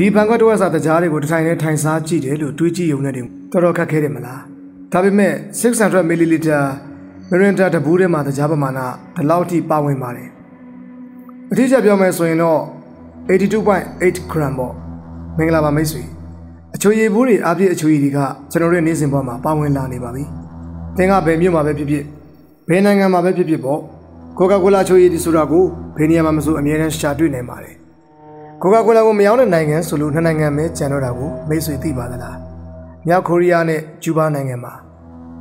ဒီဘန်ကွက်တစ်ဝက်စာတကြားတွေကိုတစ်ထိုင်နဲ့ထိုင်စားကြည့်တယ်လို့တွေးကြည့်ရုံနဲ့တင်တော်တော်ခက်ခဲတယ်မလားဒါပေမဲ့600 ml မရင်တာတဘူးထဲမှာတကြားပမာဏဒီလောက်ထိပါဝင်ပါတယ်အထူးချက်ပြောမယ်ဆိုရင်တော့82.8 gram ပေါ့မင်္ဂလာပါမိတ်ဆွေအချိုရည်ဘူးတွေအပြည့်အချိုရည်တွေကကျွန်တော်တို့နေ့စဉ်ဘဝမှာပါဝင်လာနေပါပြီသင်ကဘယ်မြို့မှာပဲဖြစ်ဖြစ်ဘယ်နိုင်ငံမှာပဲဖြစ်ဖြစ်ပေါ့ကိုကာကိုလာချိုရည်ဒီဆိုတာကိုဘယ်နေရာမှာမဆိုအမြဲတမ်းရှာတွေ့နိုင်ပါတယ် ကိုကာကိုလာကိုမရောက်တဲ့နိုင်ငံဆိုလို့နှစ်နိုင်ငံပဲကျန်တော့တာကိုမိတ်ဆွေသိပါသလားမြောက်ကိုရီးယားနဲ့ကျူးဘားနိုင်ငံမှာ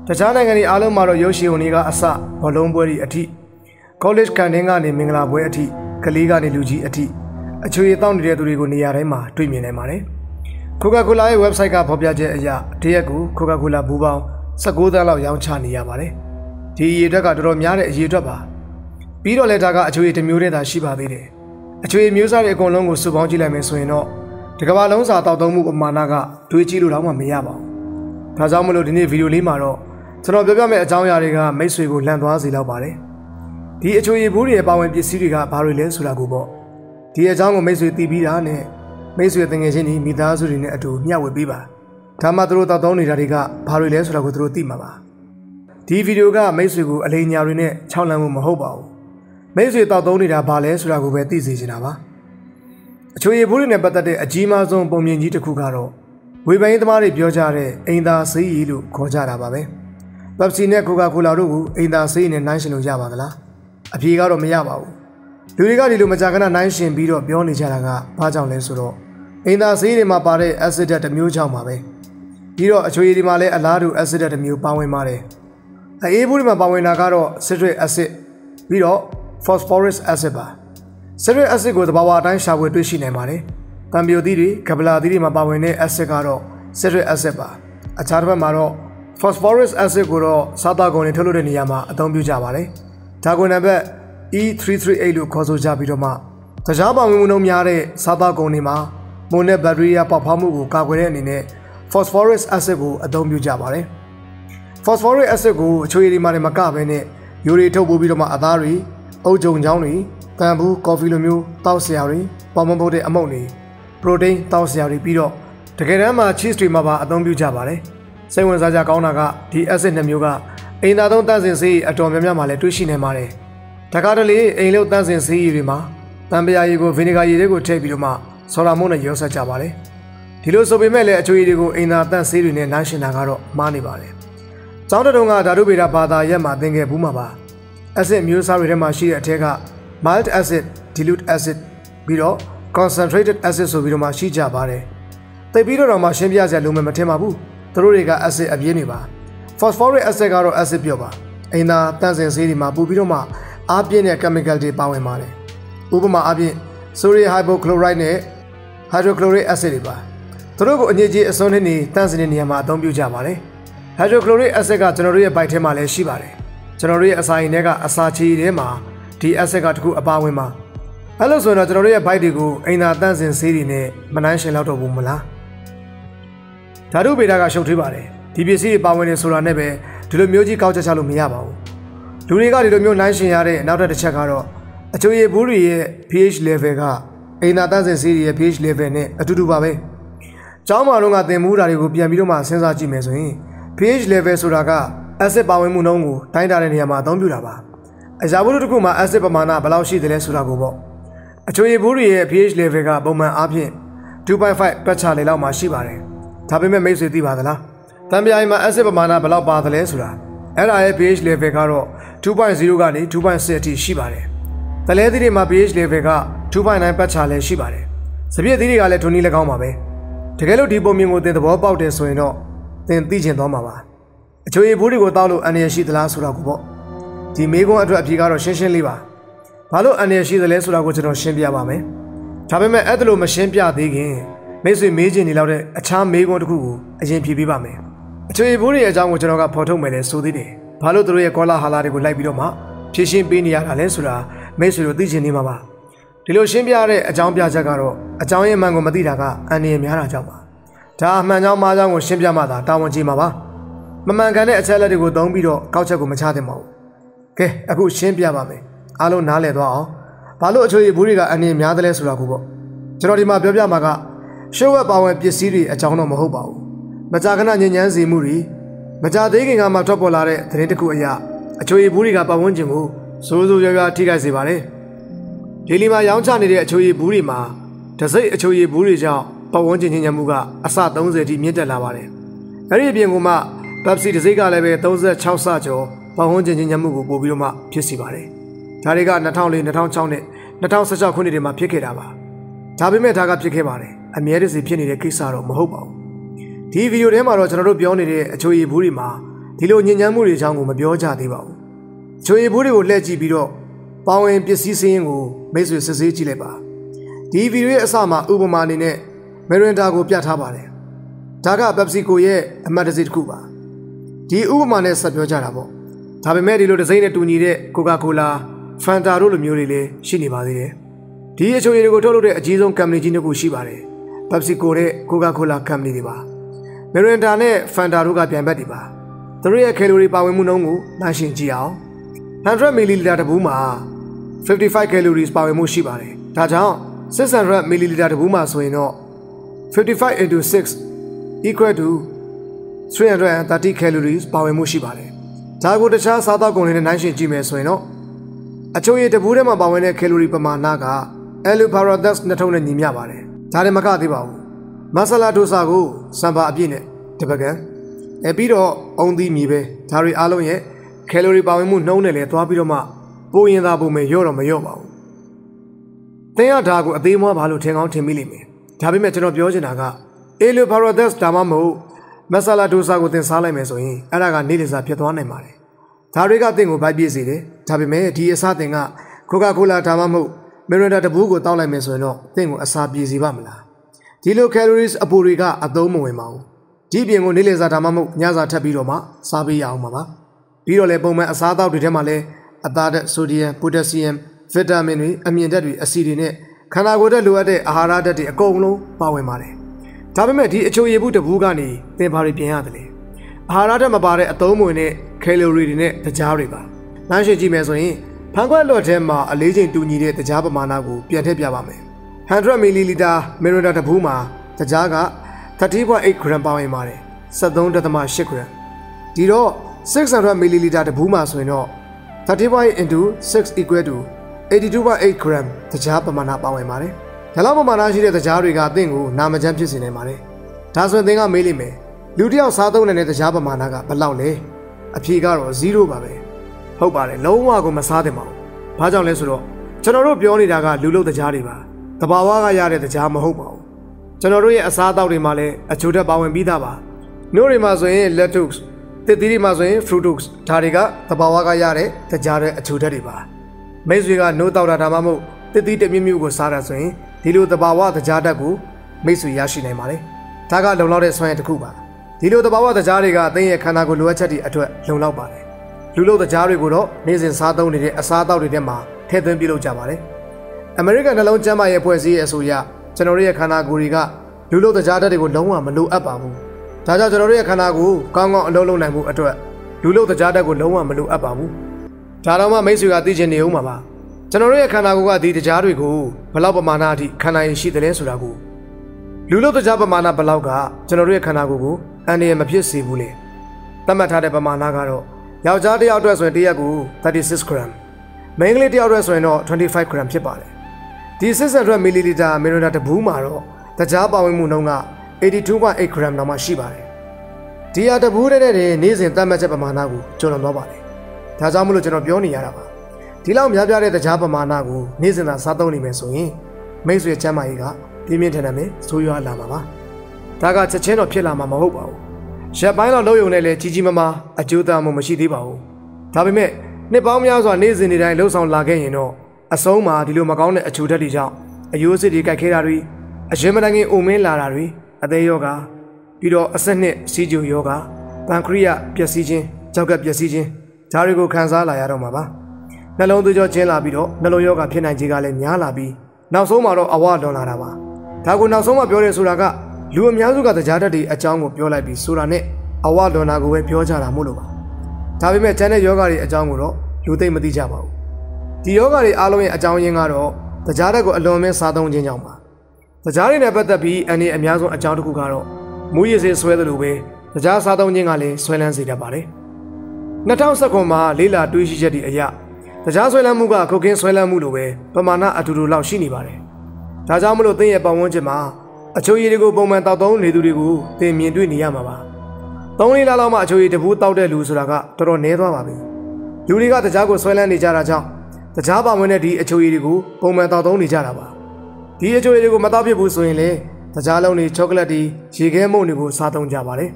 တခြားနိုင်ငံတွေအားလုံးမှာတော့ရုပ်ရှင်ဝင်တွေကအစဘောလုံးပွဲတွေအထိ college ကန်တင်းကနေမင်္ဂလာပွဲအထိကလေးကနေလူကြီးအထိအချွေတောင်းနေတဲ့သူတွေကိုနေရာတိုင်းမှာတွေ့မြင်နိုင်ပါတယ်။ Coca-Cola ရဲ့ website ကဖော်ပြချက်အရတရက်ကို Coca-Cola ဘူးပေါင်း19သန်းလောက်ရောင်းချနေရပါတယ်။ဒီအရေအတွက်ကတော်တော်များတဲ့အရေအတွက်ပါ။ပြီးတော့လည်းဒါကအချွေတစ်မျိုးတည်းသာရှိပါသေးတယ်။ အချွေမျိုးစားတွေအကုန်လုံးကိုစုပေါင်းကြည့်လိုက်မယ်ဆိုရင်တော့ဒီကမ္ဘာလုံးစာတောက်သုံးမှုပမာဏကတွေးကြည့်လို့တော့မှမရပါဘူး။ဒါကြောင့်မလို့ဒီနေ့ဗီဒီယိုလေးမှာတော့ကျွန်တော်ပြောပြမယ့်အကြောင်းအရာတွေကမိတ်ဆွေကိုလှန်သွားစေလောက်ပါတယ်။ဒီအချွေရည်ဘူးတွေရဲ့ပါဝင်ပစ္စည်းတွေကဘာတွေလဲဆိုတာကိုပေါ့ဒီအကြောင်းကိုမိတ်ဆွေသိပြီးတာနဲ့မိတ်ဆွေတငယ်ချင်းတွေမိသားစုတွေနဲ့အတူမျှဝေပေးပါဒါမှသူတို့တောက်သုံးနေတာတွေကဘာတွေလဲဆိုတာကိုသူတို့သိမှာပါဒီဗီဒီယိုကမိတ်ဆွေကိုအလိညာတွေနဲ့ခြောက်လန့်မှုမဟုတ်ပါဘူး မိတ်ဆွေတောက်သုံးနေတာဘာလဲဆိုတာကိုပဲသိစေချင်တာပါအချိုရည်ဘူးတွေနဲ့ပတ်သက်တဲ့အကြီးမားဆုံးပုံမြင်ကြီးတစ်ခုကတော့ဝေဘိုင်းသမားတွေပြောကြတဲ့အိမ်သာဆေးရည်လို့ခေါ်ကြတာပါပဲပက်ပစီနဲ့ကိုကာကိုလာတို့ကိုအိမ်သာဆေးရည်နဲ့နှိုင်းရှင်လို့ရပါသလားအပြေကတော့မရပါဘူးလူတွေကဒီလိုမကြာခဏနှိုင်းရှင်ပြီးတော့ပြောနေကြတာကဘာကြောင့်လဲဆိုတော့အင်သာဆေးတွေမှာပါတဲ့ acid တစ်မျိုးကြောင့်ပါပဲပြီးတော့အချွေရည်တွေမှာလည်းအလားတူ acid တစ်မျိုးပါဝင်ပါတယ်အေးဘူးတွေမှာပါဝင်တာကတော့ citric acid ပြီးတော့ phosphorus acid ပါ citric acid ကိုသဘာဝအတိုင်းရှာဖွေတွေ့ရှိနိုင်ပါတယ်တံပြိုသီးတွေကပလာသီးတွေမှာပါဝင်တဲ့ acid ကတော့ citric acid ပါအခြားတစ်ဖက်မှာတော့ phosphorus acid ကိုတော့စားသောက်ကုန်တွေထုတ်လုပ်တဲ့နေရာမှာအသုံးပြုကြပါတယ်ဒါကွန်နံပါတ် E338 လို့ခေါ်ဆိုကြပြီးတော့မှတခြားပါဝင်မှုနှုန်းများတဲ့စားသောက်ကုန်တွေမှာမိုနဲ့ဘက်ထရီးယားပေါက်ဖောက်မှုကိုကာကွယ်တဲ့အနေနဲ့ phosphorus acid ကိုအသုံးပြုကြပါတယ်။ phosphorus acid ကိုအချွေတွေမှာမကဘဲနဲ့ယူရီထုတ်ပိုးပြီးတော့မှအသားတွေ အုတ်ကြုံချောင်းတွေတန်ဘူးကော်ဖီလိုမျိုးတောက်ဆရာတွေပေါင်မပုတ်တဲ့အမုန့်တွေပရိုတိန်းတောက်ဆရာတွေပြီးတော့တကယ်တမ်းမှာ cheese တွေမှာပါအသုံးပြုကြပါတယ်။စိတ်ဝင်စားကြကောင်းတာကဒီ acid နှစ်မျိုးကအင်သာသုံးတန့်စင်ဆေးအတော်များများမှာလည်းတွေ့ရှိနေပါတယ်။တကားတလေအိမ်လုံးတန်းစင်ဆေးရည်တွေမှာတံပရာရည်ကိုဗီနီဂါရည်တွေကိုထည့်ပြီးတော့မှဆော်ရာမုန့်နဲ့ရောဆက်ကြပါတယ်ဒီလိုဆိုပေမဲ့လည်းအချိုရည်တွေကိုအိမ်သာတန့်ဆေးတွေနဲ့နှိုင်းရှင်တာကတော့မှားနေပါတယ်ကျောင်းတုံးကဓာတုဗေဒဘာသာရက်မှာသင်ခဲ့ဘူးမှာပါ အဆစ်မျိုးစားတွေထဲမှာရှိတဲ့အထက်က mild acid dilute acid ပြီးတော့ concentrated acid ဆိုပြီးတော့မှရှိကြပါတယ်သိပြီးတော့မှရှင်းပြစရာလိုမှမထင်ပါဘူးသူတို့တွေက acid အပြင်းနေပါ phosphoric acid ကတော့ acid ပြောပါအိမ်သာတန့်စင်ဆေးတွေမှာပူပြီးတော့မှအားပြင်းတဲ့ chemical တွေပါဝင်ပါတယ်။ဥပမာအားဖြင့် sodium hypochlorite နဲ့ hydrochloric acid တွေပါ။သူတို့ကိုအညစ်အကြေးအစွန်းနဲ့တန့်စင်တဲ့နေရာမှာအသုံးပြုကြပါတယ်။ hydrochloric acid ကကျွန်တော်တို့ရဲ့ဘိုက်ထဲမှာလည်းရှိပါတယ်။ ကျွန်တော်တို့ရဲ့အစာအိမ်ထဲကအစာချေထဲမှာဒီ acid ကတခုအပါဝင်ပါ။အဲ့လိုဆိုရင်တော့ကျွန်တော်တို့ရဲ့ဘိုက်တွေကိုအိမ်သာတန့်စင်ဆေးတွေနဲ့မနှိုင်းရှင်လောက်တော့ဘူးမလား။ဓာတုဗေဒကရှုပ်ထွေးပါတယ်။ဒီပစ္စည်းတွေပါဝင်နေဆိုတာနဲ့ပဲဒီလိုမျိုးကြီးကောက်ချက်ချလို့မရပါဘူးလူတွေကဒီလိုမျိုးနှိုင်းရှင်ရတဲ့နောက်တစ်ချက်ကတော့အချိုရည်ဘူးတွေရဲ့ pH level ကအိမ်သာတန့်စင်ဆေးတွေရဲ့ pH level နဲ့အတူတူပါပဲ။ကျောင်းမှာတော့ကသင်မှုတာတွေကိုပြန်ပြီးတော့မှစဉ်းစားကြည့်မယ်ဆိုရင် pH level ဆိုတာက acid ပါဝင်မှုနှုန်းကိုတိုင်းတာတဲ့နေရာမှာအသုံးပြုတာပါ။အရာဘူးတစ်ခုမှာ acid ပမာဏဘယ်လောက်ရှိတယ်လဲဆိုတာကိုပေါ့။အချိုရည်ဘူးတွေရဲ့ pH level ကပုံမှန်အားဖြင့်2.5ပတ်ချာလေလောက်မှာရှိပါတယ်။ဒါပေမဲ့မိတ်ဆွေသိပါသလား။တံပြိုင်မှာ acid ပမာဏဘယ်လောက်ပါတယ်လဲဆိုတာအဲ့ဒါရဲ့ pH level ကတော့2.0ကနေ2.6အထိရှိပါတယ်။တလဲသီးတွေမှာ pH level က2.9ပတ်ချာလည်းရှိပါတယ်။စပြည့်သီးတွေကလည်းထုံနည်း၎င်းပါပဲ။တကယ်လို့ဒီပုံမြင်ကိုသင်သဘောပေါက်တယ်ဆိုရင်တော့သင်သိချင်သွားမှာပါ။ အချိုရည်ဘူးတွေကိုတောက်လို့အန္တရာယ်ရှိသလားဆိုတာကိုပေါ့။ဒီမေးခွန်းအတွက်အဖြေကတော့ရှင်းရှင်းလေးပါ။ဘာလို့အန္တရာယ်ရှိသလဲဆိုတာကိုကျွန်တော်ရှင်းပြပါမယ်။ဒါပေမဲ့အဲ့ဒါလို့မရှင်းပြသေးခင်မိတ်ဆွေမေးချင်နေလောက်တဲ့အခြားမေးခွန်းတစ်ခုကိုအရင်ဖြေပေးပါမယ်။အချိုရည်ဘူးတွေရဲ့အကြောင်းကိုကျွန်တော်ကဖော်ထုတ်မယ်လေဆိုသေးတယ်။ဘာလို့သူတို့ရဲ့ကောလာဟာလာတွေကိုလိုက်ပြီးတော့မှဖြည့်ရှင်းပေးနေရတာလဲဆိုတာမိတ်ဆွေတို့သိချင်နေမှာပါဒီလိုရှင်းပြတဲ့အကြောင်းပြချက်ကတော့အကြောင်းရင်းမှန်ကိုမသိတာကအန်ရည်များတာကြောင့်ပါဒါအမှန်ကြောင်းမှားကြောင်းကိုရှင်းပြမှသာတာဝန်ကြီးမှာပါ မမှန်ကန်တဲ့အချက်လက်တွေကိုသုံးပြီးတော့ကောက်ချက်ကိုမချသင့်ပါဘူးကဲအခုရှင်းပြပါမယ်အားလုံးနားလည်သွားအောင်ဘာလို့အချိုရည်ဘူးတွေကအန်ရည်များတယ်လဲဆိုတာကိုပေါ့ကျွန်တော်ဒီမှာပြောပြမှာကရှုပ်ဝက်ပါဝင်ပစ္စည်းတွေအကြောင်းတော့မဟုတ်ပါဘူးမကြာခဏညဉ့်ညမ်းစေမှုတွေမကြာသေးခင်ကမှထွက်ပေါ်လာတဲ့သတင်းတစ်ခုအရအချိုရည်ဘူးတွေကပတ်ဝန်းကျင်ကိုစိုးစိုးရွားရွားထိခိုက်စေပါတယ်ဒေလီမှာရောင်းချနေတဲ့အချိုရည်ဘူးတွေမှာတစိမ့်အချိုရည်ဘူးတွေကြောင့်ပတ်ဝန်းကျင်ညဉ့်ညမ်းမှုကအဆ30ထိမြင့်တက်လာပါတယ်အဲ့ဒီအပြင်ကမှ ပက်ဆီတစိမ့်ကလည်းပဲ36ဆကျော်ပတ်ဝန်းကျင်ညဉ့်ညမ်းမှုကိုပို့ပြီးတော့မှဖြစ်စီပါတယ်ဒါတွေက2004 2006နဲ့2016ခုနှစ်တွေမှာဖြစ်ခဲ့တာပါဒါပေမဲ့ဒါကဖြစ်ခဲ့ပါတယ်အမြဲတစေဖြစ်နေတဲ့ကိစ္စတော့မဟုတ်ပါဘူးဒီဗီဒီယိုထဲမှာတော့ကျွန်တော်တို့ပြောနေတဲ့အချိုရည်ဘူးတွေမှာဒီလိုညဉ့်ညမ်းမှုတွေအကြောင်းကိုမပြောကြသေးပါဘူးအချိုရည်ဘူးတွေကိုလှည့်ကြည့်ပြီးတော့ပေါဝင်ပစ္စည်းစင်းကိုမိတ်ဆွေစစ်ဆေးကြည့်လိုက်ပါဒီဗီဒီယိုရဲ့အစမှာဥပမာအနေနဲ့မရီရင်တာကိုပြထားပါတယ်ဒါကပက်ပစီကိုရဲ့အမှတ်တစိတစ်ခုပါ ဒီဥပမာနဲ့ဆက်ပြောကြတာပေါ့ဒါပေမဲ့ဒီလိုဒီဇိုင်းနဲ့တူညီတဲ့ကိုကာကိုလာဖန်တာတို့လိုမျိုးတွေလည်းရှိနေပါသေးတယ်ဒီအချိုရည်တွေကိုထုတ်လုပ်တဲ့အကြီးဆုံးကုမ္ပဏီကြီးနှစ်ခုရှိပါတယ်ပက်ပစီကိုတဲ့ကိုကာကိုလာကုမ္ပဏီတွေပါမရီရင်တာနဲ့ဖန်တာတို့ကပြန်ဘက်တွေပါသူတို့ရဲ့ကယ်လိုရီပါဝင်မှုနှုန်းကိုနှိုင်းယှဉ်ကြည့်အောင်100 ml တဘူးမှာ55 calories ပါဝင်မှုရှိပါတယ်ဒါကြောင့်600 ml တဘူးမှာဆိုရင်တော့55 into 6 equal to 330 calories ပါဝင်မှုရှိပါတယ်ဒါကိုတခြားစားသောက်ကုန်တွေနဲ့နှိုင်းယှဉ်ကြည့်မယ်ဆိုရင်တော့အချိုရည်တဘူးထဲမှာပါဝင်တဲ့ calorie ပမာဏက Aluparathus နှစ်ထုံးနဲ့ညီမျှပါတယ်ဒါလည်းမကသေးပါဘူးမဆလာဒိုဆာကိုစံပါအပြည့်နဲ့တပကံအဲပြီးတော့အုံသီးမြေပဲဒါတွေအားလုံးရဲ့ကယ်လိုရီပါဝင်မှုနှုန်းနဲ့လည်းသွားပြီးတော့မှပိုရင်သာပုံမဲ့ရော့တော့မရော့ပါဘူး။တင်းရဒါကိုအသေးမွားဘာလို့ထင်ကောင်းထင်မိလိမ့်မယ်။ဒါပေမဲ့ကျွန်တော်ပြောချင်တာကအေလိုပါရိုဒက်စ်ဒါမှမဟုတ် မဆလာဒိုဆာကိုတင်စားလိုက်မယ်ဆိုရင်အဲ့ဒါကနေလစာဖြစ်သွားနိုင်ပါတယ်။ဒါတွေကတင့်ကိုဗိုက်ပြည့်စေတယ်။ဒါပေမဲ့ဒီအစားတင်ကကိုကာကိုလာဒါမှမဟုတ်မီရန်ဒါတဘူးကိုတောက်လိုက်မယ်ဆိုရင်တော့တင့်ကိုအစာပြေစေပါမလား။ဒီလို calories အပူတွေကအသုံးမဝင်ပါဘူး။ဒီပြင်ကိုနေလစာဒါမှမဟုတ်ညစာထပ်ပြီးတော့မှစားပေးရအောင်ပါပါ။ပြီးတော့လည်းပုံမှန်အစားအသောက်တွေထဲမှာလည်းအသားဓာတ်ဆိုဒီယမ်ပိုတက်ဆီယမ်ဗီတာမင်တွေအမြင့်ဓာတ်တွေအဆီတွေနဲ့ခန္ဓာကိုယ်ဓာတ်လိုအပ်တဲ့အာဟာရဓာတ်တွေအကုန်လုံးပါဝင်ပါတယ် ဒါပေမဲ့ဒီအချိုရည်ဘူးတဘူးကနေသင်ဘာတွေပြင်ရတယ်လဲအာဟာရဓာတ်မပါတဲ့အသုံးဝင်တဲ့ကယ်လိုရီတွေနဲ့တကြားတွေပါနှမ်းရှိကြည့်မယ်ဆိုရင်ဖန်ခွက်လော့ထဲမှာအလေးချိန်တူညီတဲ့တကြားပမာဏကိုပြန်ထည့်ပြပါမယ်100 ml မီရတာတဘူးမှာတကြားက30.8 gram ပါဝင်ပါတယ်73.8 gram ဒီတော့600 ml တဘူးမှာဆိုရင်တော့30 into 6 equal to 82.8 gram တကြားပမာဏပါဝင်ပါတယ်။ ဒါလောက်ပမာဏရှိတဲ့တကြားတွေကအသင့်ကိုနာမကျန်းဖြစ်စေနိုင်ပါတယ်။ဒါဆိုရင်သင်ကမေးလိမ့်မယ်။လူတစ်ယောက်စားသုံးတဲ့တကြားပမာဏကဘယ်လောက်လဲ။အဖြေကတော့0ပါပဲ။ဟုတ်ပါတယ်လုံးဝကိုမစားသင့်ပါဘူး။ဘာကြောင့်လဲဆိုတော့ကျွန်တော်တို့ပြောနေတာကလူလုတ်တကြားတွေပါ။တဘာဝကရတဲ့တကြားမဟုတ်ပါဘူး။ကျွန်တော်တို့ရဲ့အစားအသောက်တွေမှာလည်းအချို့တက်ပါဝင်ပြီးသားပါ။နို့တွေမှာဆိုရင် lettuce တစ်သီးတွေမှာဆိုရင် fructose ဒါတွေကသဘာဝကရတဲ့တကြားတဲ့အချိုဓာတ်တွေပါမိတ်ဆွေကနိုးတောက်တာဒါမှမဟုတ်တစ်သီးတစ်မြင့်မြင့်ကိုစားတာဆိုရင် ဒီလိုသဘာဝတကြားဓာတ်ကိုမိတ်ဆွေရရှိနိုင်ပါတယ်ဒါကလုံလောက်တဲ့စွမ်းရည်တစ်ခုပါဒီလိုသဘာဝတကြားတွေကအသိရဲ့ခန္ဓာကိုယ်လိုအပ်ချက်တွေအတွက်လုံလောက်ပါတယ်လူလို့တကြားတွေကိုတော့နေ့စဉ်စားသုံးနေတဲ့အစားအသောက်တွေထဲမှာထည့်သွင်းပြုလုပ်ကြပါတယ်အမေရိကန်နှလုံးကျန်းမာရေးအဖွဲ့အစည်းရဲ့အဆိုအရကျွန်တော်တို့ရဲ့ခန္ဓာကိုယ်တွေကလူလို့တကြားဓာတ်တွေကိုလုံးဝမလိုအပ်ပါဘူးဒါကြောင့်ကျွန်တော်တို့ရဲ့ခန္ဓာကိုယ်ကောင်းကောင်းအလုပ်လုပ်နိုင်မှုအတွက်လူလုတ်တရားတက်ကိုလုံးဝမလိုအပ်ပါဘူးဒါတော့မှမိတ်ဆွေကသိချင်နေဦးမှာပါ ကျွန်တော်တို့ရဲ့ခန္ဓာကိုယ်ကဒီတရားတွေကိုဘယ်လောက်ပမာဏအထိခန္ဓာရင်ရှိတယ်လဲဆိုတာကိုလူလုတ်တရားပမာဏဘယ်လောက်ကကျွန်တော်တို့ရဲ့ခန္ဓာကိုယ်ကိုအန္တရာယ်မဖြစ်စေဘူးလေသတ်မှတ်ထားတဲ့ပမာဏကတော့ယောက်ျားတစ်ယောက်အတွက်ဆိုရင်တစ်ရက်ကို36 gram မိန်းကလေးတစ်ယောက်အတွက်ဆိုရင်တော့25 gram ဖြစ်ပါတယ်ဒီ600 ml မီလီလီတာတဘူးမှာတော့တရားပါဝင်မှုနှုန်းက82.8 gram လောက်မှရှိပါတယ်။ဒီဟာတဘူးတဲ့တဲ့နေ့စဉ်သတ်မှတ်ချက်ပမာဏကိုကျော်လွန်သွားပါတယ်။ဒါကြောင့်မလို့ကျွန်တော်ပြောနေရတာပါ။ ဒီလောက်များပြားတဲ့တရားပမာဏကိုနေ့စဉ်သာစားသုံးနေမယ်ဆိုရင်မိတ်ဆွေချမ်းမာရေးကပြင်းပြင်းထန်ထန်ပဲဆိုးရွားလာမှာပါ။ဒါကချက်ချင်းတော့ဖြစ်လာမှာမဟုတ်ပါဘူး။ရက်ပိုင်းတော့လုံးယုံနဲ့လည်းကြီးကြီးမားမားအကျိုးသားမှုမရှိသေးပါဘူး။ဒါပေမဲ့နှစ်ပေါင်းများစွာနေ့စဉ်နေ့တိုင်းလှုပ်ဆောင်လာခဲ့ရင်တော့အဆုံးမှာဒီလိုမကောင်းတဲ့အချိုဓာတ်တွေကြောင့်အယိုးစစ်တွေကြိုက်ခဲတာတွေအရင်မတိုင်ခင်အိုမင်းလာတာတွေအသေးယောဂပြီးတော့အဆက်နှစ်စီးကျူယောဂပန်ခရိယပျက်စီးခြင်းကြောက်ကပျက်စီးခြင်းဒါတွေကိုခံစားလာရတော့မှာပါ နှလုံးသွေးကြောချင်းလာပြီးတော့နှလုံးယောဂဖြစ်နိုင်ခြင်းကလည်းများလာပြီးနောက်ဆုံးမှာတော့အဝလွန်လာတာပါဒါကိုနောက်ဆုံးမှပြောရဲဆိုတာကလူအများစုကတရားတတ်တွေအကြောင်းကိုပြောလိုက်ပြီးဆိုတာနဲ့အဝလွန်တာကိုပဲပြောကြတာမို့လို့ပါဒါပေမဲ့ကျန်တဲ့ယောဂတွေအကြောင်းကိုတော့လူသိမ့်မသိကြပါဘူးဒီယောဂတွေအားလုံးရဲ့အကြောင်းရင်းကတော့တရားတတ်ကိုအလွန်မဲစားသုံးခြင်းကြောင့်ပါတကြားတွေနဲ့ပတ်သက်ပြီးအနေအများဆုံးအကြောင်းတစ်ခုကတော့မူရည်စေဆွဲသလိုပဲကြားစားသုံးခြင်းကလည်းဆွဲလန်းစေတတ်ပါတယ်2019မှာလေးလာတွေးရှိချက်တွေအရ ကြားဆွဲလန်းမှုကခုတ်ကင်းဆွဲလန်းမှုလိုပဲပမာဏအတူတူလောက်ရှိနေပါတယ်ဒါကြောင့်မလို့သင်ရဲ့ပတ်ဝန်းကျင်မှာအချိုရည်တွေကိုပုံမှန်တောက်သုံးနေသူတွေကိုသင်မြင်တွေ့နေရမှာပါသုံးလေးလလောက်မှအချိုရည်တပူးတောက်တဲ့လူဆိုတာကတော်တော်နည်းသွားပါပြီလူတွေကတရားကိုဆွဲလန်းနေကြတာကြောင့်တရားပါဝင်တဲ့ဒီအချိုရည်တွေကိုပုံမှန်တောက်သုံးနေကြတာပါဒီအချိုရည်တွေကိုမတောက်ဖြစ်ဘူးဆိုရင်လေတရားလုံးတွေချောကလက်တွေရေခဲမုန့်တွေကိုစားသုံးကြပါတယ်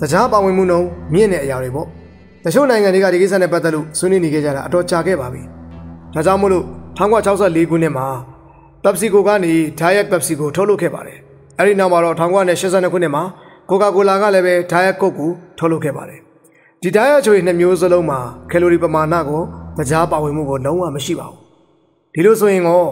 တရားပါဝင်မှုနှုန်းမြင့်တဲ့အရာတွေပေါ့ တချို့နိုင်ငံတွေကဒီကိစ္စနဲ့ပတ်သက်လို့ဆွေးနွေးနေကြတာအတော်ကြာခဲ့ပါပြီဒါကြောင့်မို့လို့1964ခုနှစ်မှာ PepsiCo ကနေ Diet Pepsi ကိုထုတ်လုပ်ခဲ့ပါတယ်။အဲဒီနောက်မှာတော့1982ခုနှစ်မှာ Coca-Cola ကလည်းပဲ Diet Coke ကိုထုတ်လုပ်ခဲ့ပါတယ်။ဒီ Diet ချိုရည်နှစ်မျိုးစလုံးမှာကယ်လိုရီပမာဏကိုတရားပါဝင်မှုကိုလုံးဝမရှိပါဘူး။ဒီလိုဆိုရင်တော့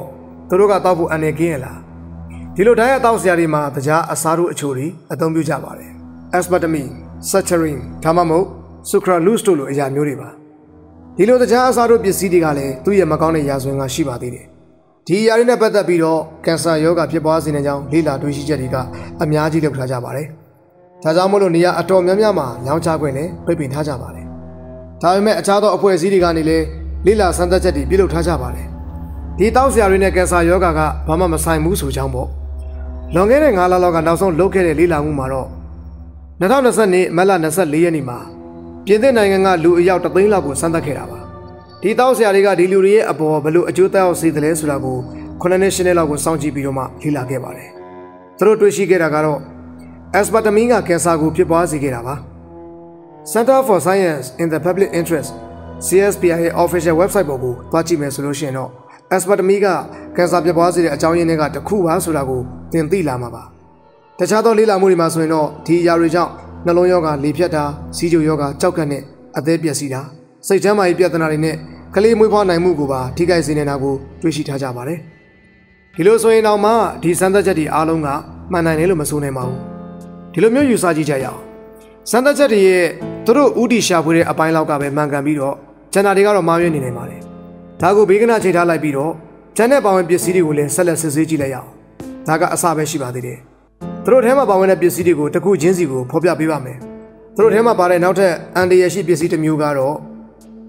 သူတို့ကတောက်ဖို့အနေကင်းရလား။ဒီလို Diet တောက်စရာတွေမှာတရားအစားတို့အချိုတွေအသုံးပြုကြပါတယ်။ Aspartame, Saccharin, ဒါမှမဟုတ် Sucralose တို့လိုအရာမျိုးတွေပါ။ဒီလိုတရားအစားတို့ပစ္စည်းတွေကလည်းသူ့ရဲ့မကောင်းတဲ့ရာဇဝင်ကရှိပါသေးတယ်။ဒီအရာတွေနဲ့ပတ်သက်ပြီးတော့ကင်ဆာရောဂါဖြစ်ပွားစေတဲ့ကြောင်းလေ့လာတွေ့ရှိချက်တွေကအများကြီးလုပ်ထားကြပါတယ်။ဒါကြောင့်မို့လို့နေရာအတော်များများမှာရောင်းချခွင့်နဲ့ပြပင်ထားကြပါတယ်။ဒါပေမဲ့အခြားသောအဖွဲ့အစည်းတွေကနေလည်းလေ့လာစမ်းသပ်ချက်တွေပြုလုပ်ထားကြပါတယ်။ဒီတောက်ဆရာတွေနဲ့ကင်ဆာရောဂါကဘာမှမဆိုင်ဘူးဆိုကြောင်းပေါ့။လွန်ခဲ့တဲ့9လလောက်ကနောက်ဆုံးလုပ်ခဲ့တဲ့လေ့လာမှုမှာတော့2020မတ်လ24ရက်နေ့မှာ ပြင်သစ်နိုင်ငံကလူအယောက်3သိန်းလောက်ကိုစမ်းသပ်ခဲ့တာပါဒီတောက်ဆရာတွေကဒီလူတွေရဲ့အပေါ်ဘလို့အကျိုးသက်ရောက်စေတယ်လဲဆိုတာကိုခုနှစ်နှစ်ရှင်းနှစ်လောက်ကိုစောင့်ကြည့်ပြီးတော့မှလေ့လာခဲ့ပါတယ်။သူတို့တွေ့ရှိခဲ့တာကတော့ aspartame ကကင်ဆာကိုဖြစ်ပွားစေခဲ့တာပါ။ Center for Science in the Public Interest CSPI ရဲ့ official website ပေါ်ကိုသွားကြည့်မယ်ဆိုလို့ရှိရင်တော့ aspartame ကကင်ဆာဖြစ်ပွားစေတဲ့အကြောင်းရင်းတွေကတစ်ခုပါဆိုတာကိုသင်သိလာမှာပါ။တခြားသောလေ့လာမှုတွေမှာဆိုရင်တော့ဒီအရာတွေကြောင့် နှလုံးရောဂါလေဖြတ်တာစီးကျိုရောဂါကြောက်ကနဲ့အသေးပျက်စီးတာစိတ်ချမ်းသာရေးပြဿနာတွေနဲ့ကလေးမွေးဖွားနိုင်မှုကိုပါထိခိုက်စေနေတာကိုတွေ့ရှိထားကြပါတယ်။ဒီလိုဆိုရင်တော့မှဒီစမ်းသပ်ချက်တွေအားလုံးကမှန်နိုင်တယ်လို့မဆိုနိုင်ပါဘူး။ဒီလိုမျိုးယူဆကြည့်ကြရအောင်။စမ်းသပ်ချက်တွေရဲ့သူတို့ဥတီရှာဖွေတဲ့အပိုင်းလောက်ကပဲမှန်ကန်ပြီးတော့ကျန်တာတွေကတော့မှားယွင်းနေနိုင်ပါတယ်။ဒါကိုဘေးကနာချိန်ထားလိုက်ပြီးတော့ကျန်တဲ့ပါဝင်ပစ္စည်းတွေကိုလည်းဆက်လက်စစ်ဆေးကြည့်လိုက်ရအောင်။ဒါကအစပဲရှိပါသေးတယ်။ သူတို့ထဲမှာပါဝင်တဲ့ပစ္စည်းတွေကိုတစ်ခုချင်းစီကိုဖော်ပြပေးပါမယ်။သူတို့ထဲမှာပါတဲ့နောက်ထပ်အန်ဒီရရှိပစ္စည်းတစ်မျိုးကတော့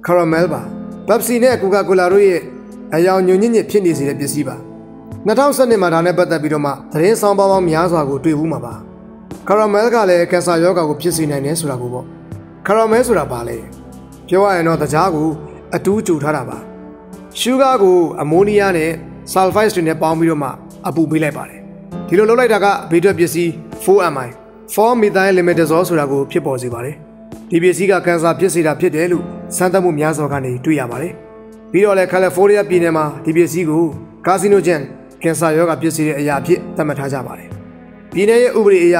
ကာရာမဲလ်ပါပက်ပစီနဲ့ကိုကာကိုလာတို့ရဲ့အယောင်ညွညညစ်ဖြစ်နေစေတဲ့ပစ္စည်းပါ2012မှာဒါနဲ့ပတ်သက်ပြီးတော့မှသတင်းဆောင်ပေါင်းများစွာကိုတွေ့ဘူးမှာပါကာရာမဲလ်ကလည်းကင်ဆာရောဂါကိုဖြစ်စေနိုင်တယ်ဆိုတာကိုပေါ့ကာရာမဲလ်ဆိုတာဘာလဲပြောရရင်တော့တကြားကိုအတူးကြူထားတာပါရှူဂါကိုအမိုးနီးယားနဲ့ဆာလ်ဖိုက်တွေနဲ့ပေါင်းပြီးတော့မှအပူပေးလိုက်ပါတယ် ဒီလိုလုပ်လိုက်တာကဘေးထွက်ပစ္စည်း 4MI 4 methyl limidazole ဆိုတာကိုဖြစ်ပေါ်စေပါတယ်ဒီပစ္စည်းကကင်ဆာဖြစ်စေတာဖြစ်တယ်လို့စမ်းသပ်မှုများစွာကနေတွေ့ရပါတယ်။ပြီးတော့လည်းကယ်လီဖိုးနီးယားပြည်နယ်မှာဒီပစ္စည်းကိုကာစီနိုဂျန်ကင်ဆာရောဂါဖြစ်စေတဲ့အရာအဖြစ်သတ်မှတ်ထားကြပါတယ်။ပြည်နယ်ရဲ့ဥပဒေအရ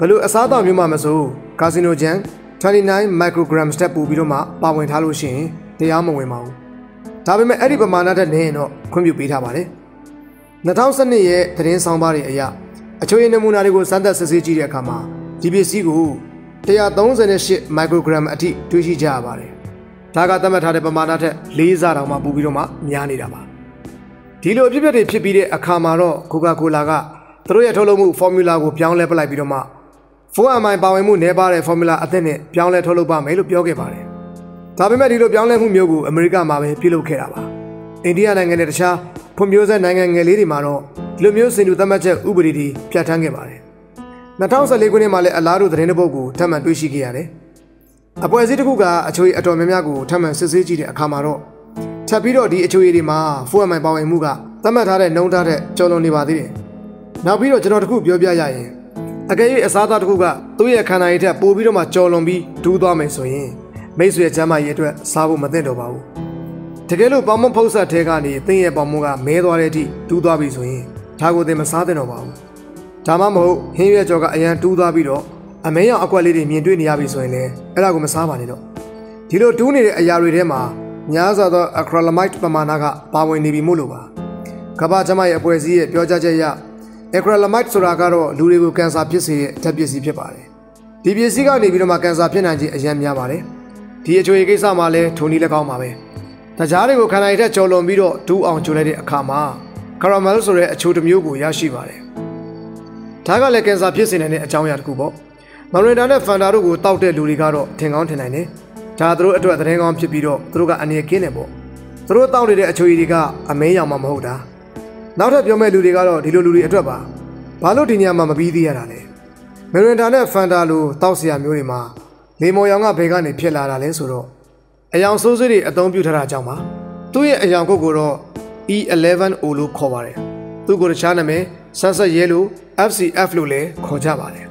ဘလို့အစားအသောက်မျိုးမှမဆိုကာစီနိုဂျန်29 microgram step ပို့ပြီးတော့မှပါဝင်ထားလို့ရှိရင်တရားမဝင်ပါဘူး။ဒါပေမဲ့အဲ့ဒီပမာဏတက်နေရင်တော့ခွင့်ပြုပေးထားပါတယ်။ 2012ရဲ့သတင်းဆောင်ပါးတွေအရအချို့ရနမူနာတွေကိုစမ်းသပ်စစ်ဆေးကြည့်တဲ့အခါမှာဒီပစ္စည်းကို138 microgram အထိတွေ့ရှိကြရပါတယ်။ဒါကသတ်မှတ်ထားတဲ့ပမာဏထက်၄ဆတောင်မှပိုပြီးတော့မှများနေတာပါ။ဒီလိုအဖြစ်အပျက်တွေဖြစ်ပြီးတဲ့အခါမှာတော့ Coca-Cola ကသူတို့ရဲ့ထုတ်လုပ်မှု formula ကိုပြောင်းလဲပလိုက်ပြီးတော့မှ 4MI ပါဝင်မှုနည်းပါးတဲ့ formula အသစ်နဲ့ပြောင်းလဲထုတ်လုပ်ပါမယ်လို့ပြောခဲ့ပါတယ်။ဒါပေမဲ့ဒီလိုပြောင်းလဲမှုမျိုးကိုအမေရိကမှာပဲပြုလုပ်ခဲ့တာပါ။အိန္ဒိယနိုင်ငံနဲ့တခြား ဖွံ့ဖြိုးဆဲနိုင်ငံငယ်လေးတွေမှာတော့ဒီလိုမျိုးစင်တူသတ်မှတ်ချက်ဥပဒေတွေပြဋ္ဌာန်းခဲ့ပါတယ်2014ခုနှစ်မှာလည်းအလားတူသတင်းတစ်ပုဒ်ကိုထပ်မံတွေ့ရှိခဲ့ရတယ်။အဖွဲ့အစည်းတစ်ခုကအချိုရည်အတော်များများကိုထပ်မံစစ်ဆေးကြည့်တဲ့အခါမှာတော့ထပ်ပြီးတော့ဒီအချိုရည်တွေမှာဖိုးအမိုင်ပါဝင်မှုကသတ်မှတ်ထားတဲ့နှုံးထားတဲ့ကျော်လွန်နေပါသေးတယ်။နောက်ပြီးတော့ကျွန်တော်တခုပြောပြရရင်အကယ်၍အစားအသောက်တစ်ခုကသူ့ရဲ့ခန္ဓာရည်ထက်ပိုပြီးတော့မှကျော်လွန်ပြီးဒူးသွားမယ်ဆိုရင်မိတ်ဆွေချမ်းမကြီးအတွက်စားဖို့မသင့်တော့ပါဘူး။ တကယ်လို့ပေါင်မဖုတ်ဆက်ထဲကနေသင်ရဲ့ပေါင်မကမဲသွားတဲ့အထိဒူးသွားပြီဆိုရင်ဒါကိုသင်မစားသင့်တော့ပါဘူး။ဒါမှမဟုတ်ဟင်းရွက်ကြော်ကအရန်တူးသွားပြီးတော့အမဲရောင်အကွက်လေးတွေမြင်တွေ့နေရပြီဆိုရင်လည်းအဲ့ဒါကိုမစားပါနဲ့တော့ဒီလိုတူးနေတဲ့အရာတွေထဲမှာများစွာသော acrylamide ပမာဏကပါဝင်နေပြီမို့လို့ပါကမ္ဘာ့ကျန်းမာရေးအဖွဲ့အစည်းရဲ့ပြောကြားချက်အရ acrylamide ဆိုတာကတော့လူတွေကိုကင်ဆာဖြစ်စေတဲ့ဓာတ်ပစ္စည်းဖြစ်ပါတယ်ဒီပစ္စည်းကနေပြီးတော့မှကင်ဆာဖြစ်နိုင်ခြင်းအရန်များပါတယ်ဒီအချိုရကိစ္စမှာလည်းထုံနည်းလည်းကောင်းပါပဲ ။တကြားတွေကိုခန္ဓာရည်ထက်ကျော်လွန်ပြီးတော့ဒူးအောင်ချိုလိုက်တဲ့အခါမှာကာရာမဲလ်ဆိုတဲ့အချိုတစ်မျိုးကိုရရှိပါတယ်။ဒါကလည်းကင်ဆာဖြစ်စေနိုင်တဲ့အကြောင်းအရာတစ်ခုပေါ့။မရီနာနဲ့ဖန်တာတို့ကိုတောက်တဲ့လူတွေကတော့ထင်ကောင်းထင်နိုင်တယ်။ဒါသူတို့အတွက်သတင်းကောင်းဖြစ်ပြီးတော့သူတို့ကအနေကင်းတယ်ပေါ့။သူတို့တောက်နေတဲ့အချိုရည်တွေကအမင်းရောင်မှမဟုတ်တာ။နောက်ထပ်ပြောမယ့်လူတွေကတော့ဒီလိုလူတွေအတွက်ပါ။ဘာလို့ဒီညမှာမပြီးသေးရတာလဲ။မရီနာနဲ့ဖန်တာလိုတောက်စရာမျိုးတွေမှာလေမော်ရောင်ကဘယ်ကနေဖြစ်လာတာလဲဆိုတော့ အယောင်ဆိုးစွေးတွေအသုံးပြုထားတာကြောင့်ပါသူ့ရဲ့အယောင်ကုတ်ကိုတော့ E11O လို့ခေါ်ပါတယ်သူ့ကိုတခြားနာမည် Sunset Yellow FCF လို့လည်းခေါ်ကြပါတယ်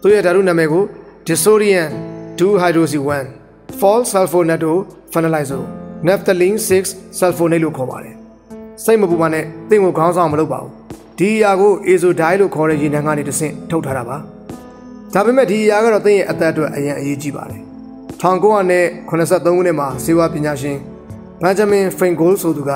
သူ့ရဲ့ဓာတုနာမည်ကို Disodium 2-hydroxy1 Fall sulfonato phenylizo naphthalene 6 sulfonate လို့ခေါ်ပါတယ်စိတ်မပူပါနဲ့သင်ကိုခေါင်းဆောင်မလုပ်ပါဘူးဒီအရာကို azodine လို့ခေါ်တဲ့ရေနံကနေတဆင့်ထုတ်ထားတာပါဒါပေမဲ့ဒီအရာကတော့သင်ရဲ့အသက်အတွက်အရင်အရေးကြီးပါတယ် 1983ခုနှစ်မှာဇေဝပညာရှင်ဘန်ဂျမင်ဖရင်ဂိုးဆိုသူက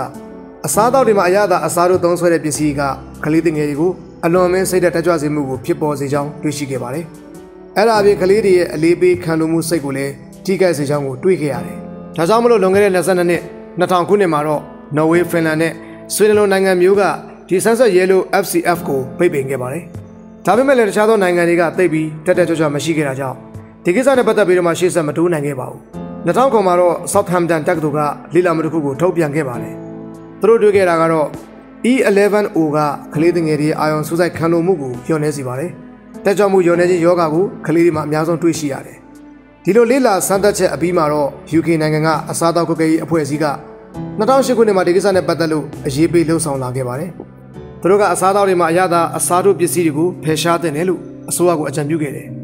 အစားအသောက်တွေမှာအရသာအစားတို့သုံးဆွဲတဲ့ပစ္စည်းကကလေးငယ်တွေကိုအလွန်မင်းစိတ်သက်တက်ကြွစေမှုကိုဖြစ်ပေါ်စေကြောင်းတွေ့ရှိခဲ့ပါတယ်။အဲ့ဒါအပြင်ကလေးတွေရဲ့အလေးပေးခံလိုမှုစိတ်ကိုလည်းထိခိုက်စေကြောင်းကိုတွေ့ခဲ့ရတယ်။ဒါကြောင့်မလို့လွန်ခဲ့တဲ့22နှစ်2000ခုနှစ်မှာတော့နော်ဝေးဖင်လန်နဲ့ဆွေဒင်လိုနိုင်ငံမျိုးကဒီဆန်းဆက်ရဲလို FCF ကိုပိတ်ပင်ခဲ့ပါတယ်။ဒါပေမဲ့လည်းတခြားသောနိုင်ငံတွေကတိတ်ပြီးတက်တက်ကြွကြွမရှိခဲ့တာကြောင့် ဒီကိစ္စနဲ့ပတ်သက်ပြီးတော့မှရှေ့ဆက်မတိုးနိုင်ခဲ့ပါဘူး။2000ခုမှာတော့ Southampton တက္ကသိုလ်ကလိလာမှုတစ်ခုကိုထုတ်ပြန်ခဲ့ပါတယ်။သူတို့တွေ့ခဲ့တာကတော့ E11O ကကလေးငယ်တွေအာယုံစူးစိုက်ခံလိုမှုကိုညှော်နှဲစေပါတယ်။တက်ကြွမှုညှော်နှဲခြင်းယောဂကိုကလေးတွေမှာအများဆုံးတွေ့ရှိရတယ်။ဒီလိုလေးလာစမ်းသပ်ချက်အပြီးမှာတော့ UK နိုင်ငံကအစားအသောက်ကုတ်ကရေးအဖွဲ့အစည်းက2008ခုနှစ်မှာဒီကိစ္စနဲ့ပတ်သက်လို့အရေးပေးလှုံ့ဆော်လာခဲ့ပါတယ်။သူတို့ကအစားအသောက်တွေမှာအရသာအစားတို့ပစ္စည်းတွေကိုဖယ်ရှားတဲ့တယ်လို့အစိုးရကအကြံပြုခဲ့တယ်။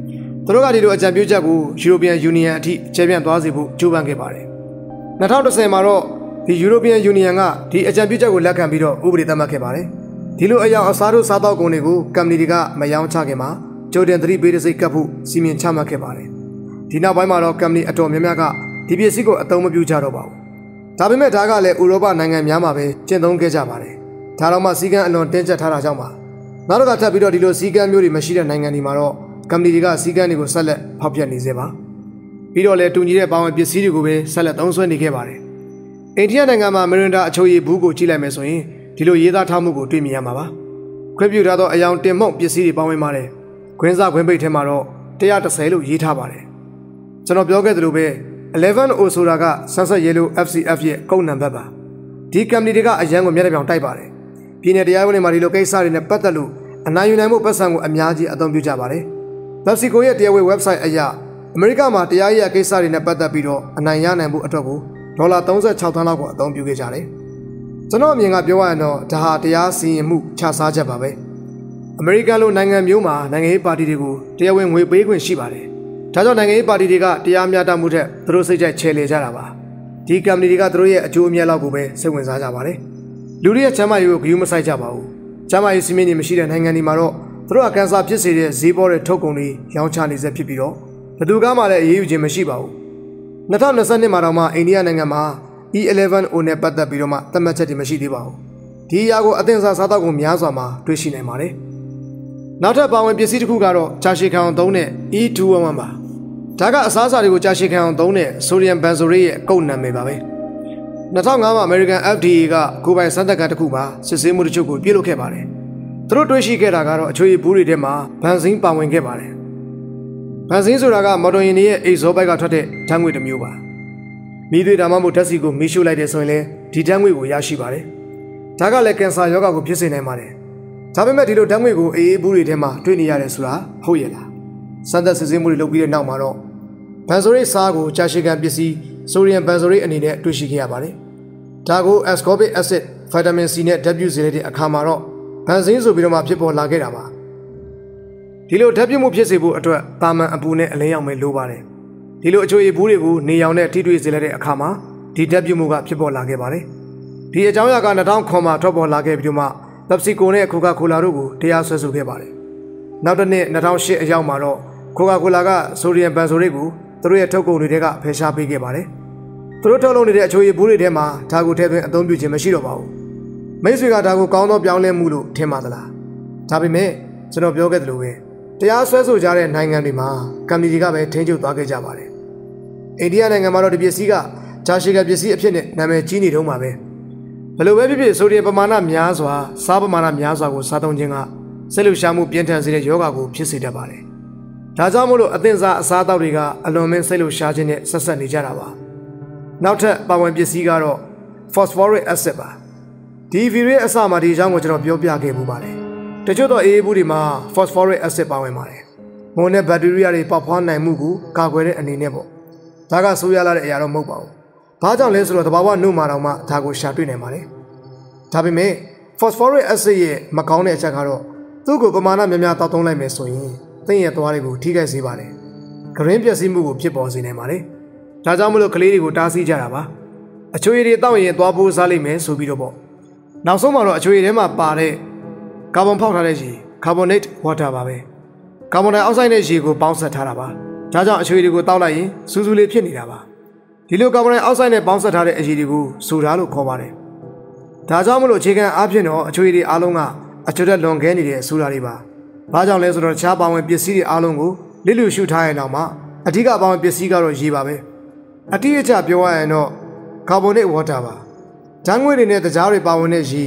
သူတို့ကဒီလိုအကြံပြုချက်ကို European Union အထိကျယ်ပြန့်သွားစေဖို့ကြိုးပမ်းခဲ့ပါတယ်။2010မှာတော့ဒီ European Union ကဒီအကြံပြုချက်ကိုလက်ခံပြီးတော့ဥပဒေသတ်မှတ်ခဲ့ပါတယ်။ဒီလိုအယောင်အစားတို့စားသောက်ကုန်တွေကိုကမ္ပဏီတွေကမယောင်းချခင်မှာကြိုတင်သတိပေးတဲ့စိတ်ကပ်ဖို့စီမံချမှတ်ခဲ့ပါတယ်။ဒီနောက်ပိုင်းမှာတော့ကမ္ပဏီအတော်များများကဒီပစ္စည်းကိုအသုံးမပြုကြတော့ပါဘူး။ဒါပေမဲ့ဒါကလည်းဥရောပနိုင်ငံများမှာပဲကျင့်သုံးခဲ့ကြပါတယ်။ဒါတော့မှစီကံအလွန်တင်းကျပ်ထားတာကြောင့်ပါ။နောက်တစ်ခါထပ်ပြီးတော့ဒီလိုစီကံမျိုးတွေမရှိတဲ့နိုင်ငံတွေမှာတော့ ကမ္ပဏီတွေကစီကံတွေကိုဆက်လက်ဖောက်ပြနေစေပါ။ပြီးတော့လည်းတူညီတဲ့ပေါင်းပစ္စည်းတွေကိုပဲဆက်လက်သုံးစွဲနေခဲ့ပါတယ်။အိန္ဒိယနိုင်ငံမှာမရင်ဒါအချိုရည်ဘူးကိုကြည့်လိုက်မယ်ဆိုရင်ဒီလိုရေးသားထားမှုကိုတွေ့မြင်ရမှာပါခွင့်ပြုထားသောအယောင်တင်မှုန့်ပစ္စည်းတွေပါဝင်ပါတယ်ခွင်းစားခွင်းပိတ်ထဲမှာတော့130လို့ရေးထားပါတယ်ကျွန်တော်ပြောခဲ့သလိုပဲ11 O ဆိုတာက Sunset Yellow FCF ရဲ့ကုန်းနံပါတ်ပါဒီကမ္ပဏီတွေကအရန်ကိုမျက်နှာပြောင်တိုက်ပါတယ်ပြည်내တရားဝင်တွေမှာဒီလိုကိစ္စတွေနဲ့ပတ်သက်လို့အနိုင်ယူနိုင်မှုပတ်စံကိုအများကြီးအသုံးပြုကြပါတယ် PepsiCo ရဲ့တရားဝင် website အရအမေရိကမှာတရားရေးကိစ္စတွေနဲ့ပတ်သက်ပြီးတော့အနိုင်ရနိုင်မှုအတွက်ကိုဒေါ်လာ36သန်းလောက်ကိုအသုံးပြုခဲ့ကြတယ်။ကျွန်တော်အမြင်ကပြောရရင်တော့ဒါဟာတရားစီရင်မှုခြစားချက်ပါပဲ။အမေရိကန်လိုနိုင်ငံမျိုးမှာနိုင်ငံရေးပါတီတွေကိုတရားဝင်ငွေပေးခွင့်ရှိပါတယ်။ဒါကြောင့်နိုင်ငံရေးပါတီတွေကတရားမျှတမှုထက်သူတို့စိတ်ကြိုက်ချဲလေကြတာပါ။ဒီကမ္ပဏီတွေကသူတို့ရဲ့အကျိုးအမြတ်လောက်ကိုပဲစိတ်ဝင်စားကြပါတယ်။လူတွေရဲ့ချမ်းသာရေးကိုဂရုမစိုက်ကြပါဘူး။ချမ်းသာရေးစီမင်းတွေမရှိတဲ့နိုင်ငံတွေမှာတော့ သူတို့ကကန်ဆာဖြစ်စေတဲ့ဈေးပေါ်တဲ့ထုတ်ကုန်တွေရောင်းချနေစေဖြစ်ပြီးတော့ဘယ်သူကမှလည်းအရေးယူခြင်းမရှိပါဘူး။2022မှာတော့မှအိန္ဒိယနိုင်ငံမှာ E11O နဲ့ပတ်သက်ပြီးတော့မှသတ်မှတ်ချက်တွေမရှိသေးပါဘူး။ဒီအရာကိုအသင်္စာစားတောက်ကုန်များစွာမှာတွေ့ရှိနိုင်ပါတယ်။နောက်ထပ်ပါဝင်ပစ္စည်းတစ်ခုကတော့ကြာရှည်ခံအောင်သုံးတဲ့ E211 ပါ။ဒါကအစားအစာတွေကိုကြာရှည်ခံအောင်သုံးတဲ့ sodium benzoate ရဲ့အကုတ်နာမည်ပါပဲ။2005မှာ American FDA ကကိုယ်ပိုင်စမ်းသပ်ကန်တစ်ခုမှာစစ်ဆေးမှုတချို့ကိုပြုလုပ်ခဲ့ပါတယ်။ သူတို့တွေ့ရှိခဲ့တာကတော့အချွေဘူးတွေထဲမှာဘန်ဇင်းပါဝင်ခဲ့ပါတယ်။ဗန်ဇင်းဆိုတာကမော်တော်ယာဉ်ရဲ့အိတ်ဇောဘိုက်ကထွက်တဲ့ဓာတ်ငွေတစ်မျိုးပါ။မိသွေးဒါမှမဟုတ်ဓာတ်ဆီကိုမီးရှို့လိုက်တဲ့ဆိုရင်လည်းဒီဓာတ်ငွေကိုရရှိပါတယ်။ဒါကလည်းကင်ဆာရောဂါကိုဖြစ်စေနိုင်ပါတယ်။ဒါပေမဲ့ဒီလိုဓာတ်ငွေကိုအေးအေးဘူးတွေထဲမှာတွေ့နေရတယ်ဆိုတာဟုတ်ရဲ့လား။စမ်းသပ်စစ်ဆေးမှုတွေလုပ်ပြီးတဲ့နောက်မှာတော့ဘန်ဆိုရိတ်စားကိုကြာရှည်ခံပစ္စည်းဆိုဒီယမ်ဘန်ဆိုရိတ်အနေနဲ့တွေ့ရှိခဲ့ရပါတယ်။ဒါကို ascorbic acid, vitamin C နဲ့ W စေတဲ့အခါမှာတော့ ဘန်ဇင်းဆိုပြီးတော့မှဖြစ်ပေါ်လာခဲ့တာပါ။ဒီလိုဓာတ်ပြမှုဖြစ်စေဖို့အတွက်တာမန်အပူနဲ့အလင်းရောင်ပဲလိုပါတယ်ဒီလိုအချိုရည်ဘူးတွေကိုနေရောင်နဲ့ထိတွေ့စေလိုက်တဲ့အခါမှာဒီဓာတ်ပြမှုကဖြစ်ပေါ်လာခဲ့ပါတယ်ဒီအကြောင်းအရာက2000ခွန်မှာထွက်ပေါ်လာခဲ့ပြီးတော့မှ Pepsico နဲ့ Coca-Cola တို့ကိုတရားစွဲဆိုခဲ့ပါတယ်နောက်တစ်နှစ်2008အရောက်မှာတော့ Coca-Cola ကဆိုဒီယမ်ဘန်ဆိုရိတ်ကိုသူတို့ရဲ့ထုတ်ကုန်တွေကဖယ်ရှားပေးခဲ့ပါတယ်သူတို့ထုတ်လုပ်နေတဲ့အချိုရည်ဘူးတွေထဲမှာဒါကိုထည့်သွင်းအသုံးပြုခြင်းမရှိတော့ပါဘူး မိတ်ဆွေကဒါကိုကောင်းသောပြောင်းလဲမှုလို့ထင်ပါသလားဒါပေမဲ့ကျွန်တော်ပြောခဲ့သလိုပဲတရားစွဲဆိုကြတဲ့နိုင်ငံတွေမှာကမ္ဘာကြီးကပဲထိန်းချုပ်သွားခဲ့ကြပါတယ်။အိန္ဒိယနိုင်ငံမှာတော့ဒီပစ္စည်းကဂျာရှီကပစ္စည်းအဖြစ်နဲ့နာမည်ကြီးနေတုန်းပါပဲ။ဘယ်လိုပဲဖြစ်ဖြစ်ဆိုဒီပမာဏများစွာစားပမာဏများစွာကိုစားသုံးခြင်းကစိတ်လှုပ်ရှားမှုပြင်းထန်စေတဲ့ယောဂါကိုဖြစ်စေတတ်ပါတယ်။ဒါကြောင့်မို့လို့အသင်စားအစားအသောက်တွေကအလွန်မင်းစိတ်လှုပ်ရှားခြင်းနဲ့ဆက်ဆက်နေကြတာပါ။နောက်ထပ်ပါဝင်ပစ္စည်းကတော့ phosphoric acid ပါ။ ဒီဗီရဲ့အစမှာဒီအကြောင်းကိုကျွန်တော်ပြောပြခဲ့မှုပါတယ်။တချို့သောအေးဘူးတွေမှာ phosphoric acid ပါဝင်ပါတယ်။ငုံတဲ့ဘက်တီးရီးယားတွေပေါက်ဖွားနိုင်မှုကိုကာကွယ်တဲ့အနေနဲ့ပေါ့။ဒါကဆိုးရလာတဲ့အရာတော့မဟုတ်ပါဘူး။ဘာကြောင့်လဲဆိုတော့တဘာဝနှုတ်မာတောင်မှဒါကိုရှာတွေ့နိုင်ပါတယ်။ဒါပေမဲ့ phosphoric acid ရဲ့မကောင်းတဲ့အချက်ကတော့သူ့ကိုပမာဏများများတောက်သုံးလိုက်မယ်ဆိုရင်သင်ရဲ့သွားတွေကိုထိခိုက်စေပါတယ်။ဂရင်းပျက်စီးမှုကိုဖြစ်ပေါ်စေနိုင်ပါတယ်။ဒါကြောင့်မလို့ကလေးတွေကိုတားဆီးကြတာပါ။အချွေတွေတောက်ရင်သွားပိုးစားလိမ့်မယ်ဆိုပြီးတော့ပေါ့။ နောက်ဆုံးမှာတော့အချွေထဲမှာပါတဲ့ကာဗွန်ဖောက်ထားတဲ့ရေ carbonate water ပါပဲ။ကာဗွန်ဒိုင်အောက်ဆိုက်နဲ့ရေကိုပေါင်းစပ်ထားတာပါ။ဒါကြောင့်အချွေတွေကိုတောက်လိုက်ရင်စူးစူးလေးဖြစ်နေတာပါ။ဒီလိုကာဗွန်ဒိုင်အောက်ဆိုက်နဲ့ပေါင်းစပ်ထားတဲ့အရည်တွေကိုဆိုတာလို့ခေါ်ပါတယ်။ဒါကြောင့်မလို့အခြေခံအားဖြင့်တော့အချွေတွေအားလုံးကအချွတ်တက်လွန်ခဲနေတဲ့ဆူတာတွေပါ။ဘာကြောင့်လဲဆိုတော့တခြားပါဝင်ပစ္စည်းတွေအားလုံးကိုလစ်လူရှုထားရင်တော့မှအဓိကပါဝင်ပစ္စည်းကတော့ရေပါပဲ။အတိအကျပြောရရင်တော့ကာဗွန်နိတ်ဝါတာပါ။ ဓာတ်ငွေ့တွေနဲ့တကြားတွေပါဝင်တဲ့ရေ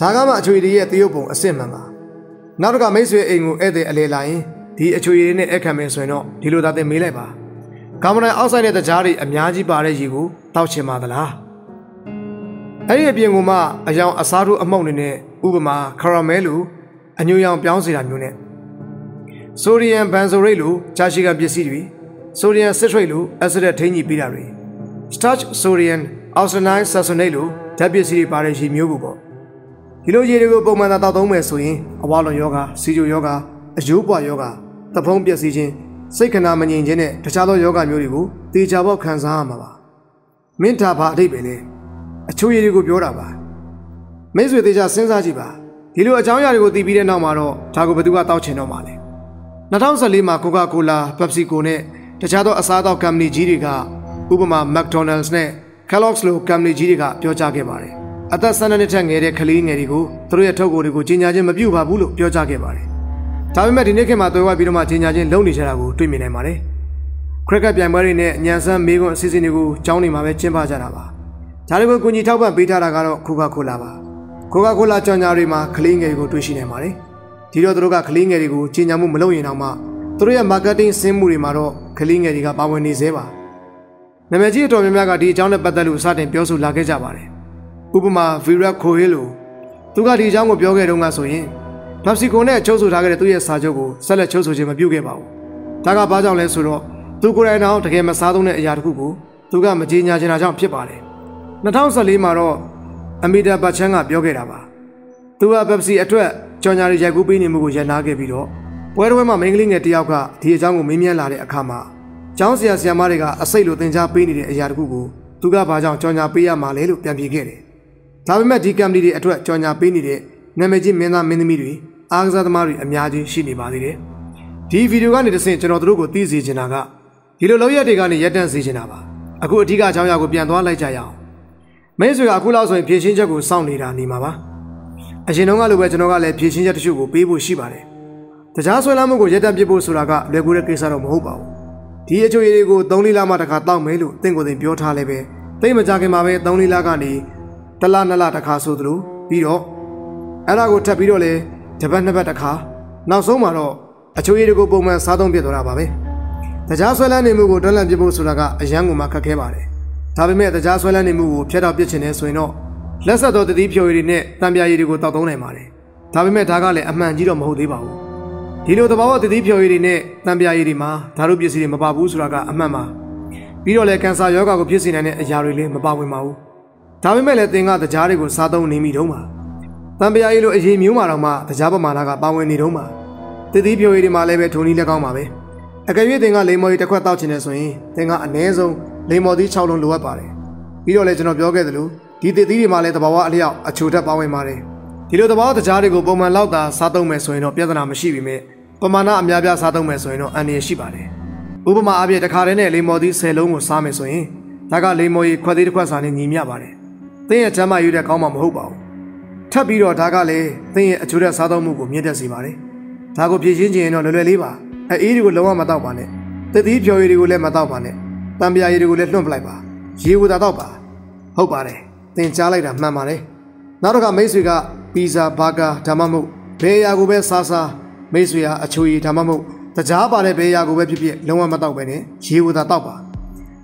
ဒါကမှအချွေတွေရဲ့တရုပ်ပုံအစစ်မှန်ပါ။နောက်တစ်ခါမိတ်ဆွေအိမ်ကိုဧည့်သည်အလဲလာရင်ဒီအချွေတွေနဲ့အခက်မယ်ဆိုရင်တော့ဒီလိုသာတင်မေးလိုက်ပါ။ကာဗွန်ဒိုင်အောက်ဆိုက်နဲ့တကြားတွေအများကြီးပါတဲ့ရေကိုတောက်ချင်ပါသလား။အဲ့ဒီအပြင်ကမှအယောင်အစားတို့အမှုန့်တွေနဲ့ဥပမာခရမဲလိုအညူရောင်ပြောင်းစေတာမျိုးနဲ့ဆိုဒီယမ်ဘန်ဆိုရိတ်လိုဂျာရှိကပစ္စည်းတွေဆိုဒီယမ်စစ်ထရိတ်လိုအက်ဆစ်ထိန်းကြီးပေးတာတွေ starch sodium oxidized succinate လိုဓာတ်ပစ္စည်းတွေပါတဲ့ရေမျိုးကိုပေါ့ဒီလိုရေတွေကိုပုံမှန်သာတောက်သုံးမယ်ဆိုရင်အဝါလွန်ယောဂစီဂျိုယောဂအယိုးပွားယောဂသဖုံးပျက်စီးခြင်းစိတ်ခဏမငြိမ်ခြင်းနဲ့တခြားသောယောဂမျိုးတွေကိုတေချာပေါက်ခံစားရမှာပါမင်းတာဘာအတိတ်ပဲလေအချိုးရည်တွေကိုပြောတာပါမိတ်ဆွေသေးချာစဉ်းစားကြည့်ပါဒီလိုအကြောင်းအရာတွေကိုသိပြီးတဲ့နောက်မှာတော့ဒါကိုဘယ်သူကတောက်ချင်တော့မှာလဲ2014မှာကိုကာကိုလာပက်ပစီကိုနဲ့တခြားသောအစားအသောက်ကုမ္ပဏီကြီးတွေကဥပမာ McDonald's နဲ့ Kellogg's လိုကုမ္ပဏီကြီးတွေကပြောကြားခဲ့ပါတယ်အသက်12နှစ်ထက်ငယ်တဲ့ကလေးငယ်တွေကိုသူတို့ရဲ့ထုတ်ကိုတွေကိုကြီးညာခြင်းမပြုပါဘူးလို့ပြောကြားခဲ့ပါတယ်ဒါပေမဲ့ဒီနေ့ခေတ်မှာတွေ့ဝပြီးတော့မှကြီးညာခြင်းလုပ်နေကြတာကိုတွေ့မြင်နိုင်ပါတယ်ခရက်ကပြိုင်ပွဲတွေနဲ့ညံစမ်းမေးခွန်းအစီအစဉ်တွေကိုကျောင်းနေမှာပဲကျင်းပကြတာပါဒါတွေကိုကူညီထောက်ပံ့ပေးထားတာကတော့ကိုကာကိုလာပါကိုကာကိုလာကြော်ညာတွေမှာကလေးငယ်တွေကိုတွေ့ရှိနိုင်ပါတယ်ဒီတော့သူတို့ကကလေးငယ်တွေကိုကြီးညာမှုမလုပ်ရင်တော့မှသူတို့ရဲ့ marketing ဆင်းမှုတွေမှာတော့ကလေးငယ်တွေကပါဝင်နေသေးပါ နာမည်ကြီးအတော်များများကဒီအကြောင်းနဲ့ပတ်သက်လို့စတင်ပြောဆိုလာခဲ့ကြပါတယ်ဥပမာ Virat Kohli လိုသူကဒီအကြောင်းကိုပြောခဲ့တုန်းကဆိုရင်မက်ဆီကိုနဲ့ချုပ်ဆိုထားခဲ့တဲ့သူ့ရဲ့စာချုပ်ကိုဆက်လက်ချုပ်ဆိုခြင်းမပြုခဲ့ပါဘူးဒါကဘာကြောင့်လဲဆိုတော့သူကိုယ်တိုင်တော့တကယ်မစားသုံးတဲ့အရာတစ်ခုကိုသူကမကြေညာချင်တာကြောင့်ဖြစ်ပါတယ်2014မှာတော့အမီတာဘတ်ချန်ကပြောခဲ့တာပါသူကပက်ပစီအတွက်ကြော်ညာတွေရိုက်ကူးပေးနေမှုကိုရန်နာခဲ့ပြီးတော့ပွဲတော်မှာမိန်းကလေးငယ်တယောက်ကဒီအကြောင်းကိုမေးမြန်းလာတဲ့အခါမှာ ကျောင်းဆရာဆရာမတွေကအစိတ်လိုသင်ကြားပေးနေတဲ့အရာတခုကိုသူကဘာကြောင့်ကြော်ညာပေးရမှာလဲလို့ပြန်ပြေခဲ့တယ်ဒါပေမဲ့ဒီကမ္ပဏီတွေအတွက်ကြော်ညာပေးနေတဲ့နာမည်ကြီးမင်းသားမင်းသမီးတွေအားကစားသမားတွေအများကြီးရှိနေပါသေးတယ်ဒီဗီဒီယိုကနေတဆင့်ကျွန်တော်တို့ကိုသိစေချင်တာကဒီလိုလောက်ရက်တွေကနေရက်တန့်စေချင်တာပါအခုအထူးအကြောင်းအရာကိုပြန်သွားလိုက်ကြရအောင်မင်းဆွေကအခုလောက်ဆိုရင်ဖြည့်ရှင်းချက်ကိုစောင့်နေတာနေမှာပါအရင်တုန်းကလိုပဲကျွန်တော်ကလည်းဖြည့်ရှင်းချက်တချို့ကိုပေးဖို့ရှိပါတယ်တခြားဆွဲလမ်းမှုကိုရက်တန့်ပြဖို့ဆိုတာကလွယ်ကူတဲ့ကိစ္စတော့မဟုတ်ပါဘူး ဒီအချိုရည်တွေကို3လလမှတစ်ခါတောက်မယ်လို့တင့်ကိုယ်တင်ပြောထားလဲပဲတိတ်မကြခင်မှာပဲ3လလကနေတလနှစ်လတစ်ခါဆိုသလိုပြီးတော့အဲ့ဒါကိုထပ်ပြီးတော့လေတပတ်နှစ်ပတ်တစ်ခါနောက်ဆုံးမှာတော့အချိုရည်တွေကိုပုံမှန်စားသုံးပြသွားတာပါပဲတကြားဆွဲလန်းနေမှုကိုတွန်းလှန်ပြဖို့ဆိုတာကအရန်ကိုမှခက်ခဲပါတယ်ဒါပေမဲ့တကြားဆွဲလန်းနေမှုကိုဖျက်တော့ပြစ်ချင်နေဆိုရင်တော့လက်ဆက်သောတတိဖြိုရည်တွေနဲ့တံပြာရည်တွေကိုတောက်သုံးနိုင်ပါတယ်ဒါပေမဲ့ဒါကလည်းအမှန်ကြီးတော့မဟုတ်သေးပါဘူး ဒီလိုတဘာဝတတိဖြိုရည်တွေနဲ့တံပြာရည်တွေမှာဓာတ်ရုပ်ပစ္စည်းတွေမပါဘူးဆိုတာကအမှန်ပါပြီးတော့လည်းကင်ဆာရောဂါကိုဖြစ်စေနိုင်တဲ့အရာတွေလည်းမပါဝင်ပါဘူးဒါပေမဲ့လည်းသင်ကတကြားတွေကိုစားသုံးနေမိတော့မှာတံပြာရည်လိုအရေးမျိုးမှာတော့မှတကြားပမာဏကပါဝင်နေတော့မှာတတိဖြိုရည်တွေမှာလည်းပဲထုံနည်းလက်ကောင်းပါပဲအကယ်၍သင်ကလိမ္မော်ရီတစ်ခွက်တောက်ချင်တယ်ဆိုရင်သင်ကအနည်းဆုံးလိမ္မော်သီး6လုံးလိုအပ်ပါတယ်ပြီးတော့လည်းကျွန်တော်ပြောခဲ့သလိုဒီသစ်သီးတွေမှာလည်းတဘာဝအလျောက်အချိုထက်ပါဝင်ပါတယ်ဒီလိုတဘာဝတကြားတွေကိုပုံမှန်လောက်သာစားသုံးမယ်ဆိုရင်တော့ပြဿနာမရှိပေမဲ့ ပမာဏအများပြားစားသုံးမယ်ဆိုရင်တော့အန္တရာယ်ရှိပါတယ်ဥပမာအပြည့်တစ်ခါတည်းနဲ့လိမ္မော်သီး10လုံးကိုစားမယ်ဆိုရင်ဒါကလိမ္မော်ရီခွက်သေးတစ်ခွက်စာနဲ့ညီမျှပါတယ်သင်ရဲ့ချမ်းသာရတဲ့ကောင်းမှမဟုတ်ပါဘူးထပ်ပြီးတော့ဒါကလည်းသင်ရဲ့အချိုထက်စားသုံးမှုကိုမြင့်တက်စေပါတယ်ဒါကိုဖြည့်ရှင်းခြင်းရင်တော့လွယ်လွယ်လေးပါအေးတွေကိုလုံးဝမတော့ပါနဲ့တတိဖြော်ရည်တွေကိုလည်းမတော့ပါနဲ့တံပြာရည်တွေကိုလည်းလွှင့်ပလိုက်ပါရေကိုသာတော့ပါဟုတ်ပါတယ်သင်ကြားလိုက်တာမှန်ပါတယ်နောက်တစ်ခါမိတ်ဆွေကပီဇာဘာဂါဒါမှမဟုတ်ဘဘယ်အရာကိုပဲစားစား မိတ်ဆွေဟာအချိုရည်ဒါမှမဟုတ်တကြားပါတဲ့ဘယ်အရာကိုပဲဖြစ်ဖြစ်လုံးဝမတော့ပဲနဲ့ရေကိုသာတောက်ပါ